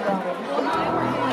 about it.